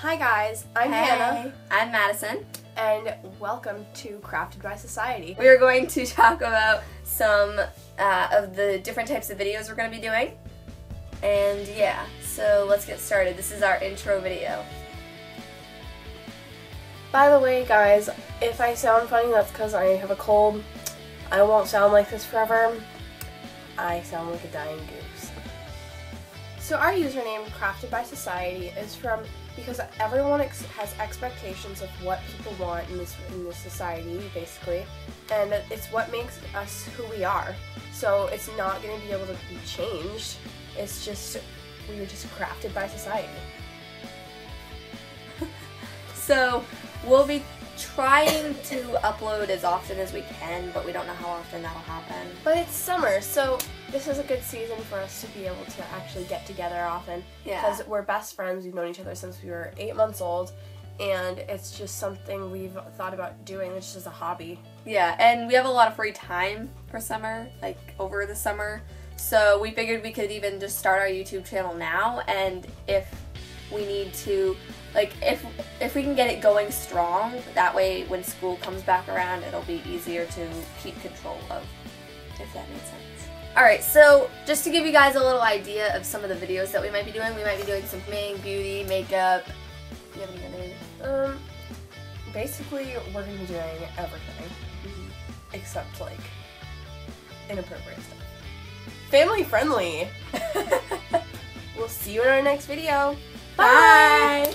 Hi guys, I'm Hey. Hannah, I'm Madison. and welcome to Crafted by Society. We are going to talk about some uh, of the different types of videos we're going to be doing. And yeah, so let's get started. This is our intro video. By the way, guys, if I sound funny, that's because I have a cold. I won't sound like this forever. I sound like a dying goose. So our username, Crafted by Society, is from because everyone ex- has expectations of what people want in this in this society, basically, and it's what makes us who we are. So it's not going to be able to be changed. It's just we were just crafted by society. So we'll be trying to upload as often as we can, but we don't know how often that'll happen. But it's summer, so this is a good season for us to be able to actually get together often. Yeah. Because we're best friends. We've known each other since we were eight months old. And it's just something we've thought about doing. It's just a hobby. Yeah, and we have a lot of free time for summer, like over the summer. So we figured we could even just start our YouTube channel now and if we need to like if if we can get it going strong, that way when school comes back around it'll be easier to keep control of. If that makes sense. Alright, so just to give you guys a little idea of some of the videos that we might be doing, we might be doing some cooking, beauty, makeup. You have any other Um, basically, we're going to be doing everything. Except, like, inappropriate stuff. Family friendly. We'll see you in our next video. Bye.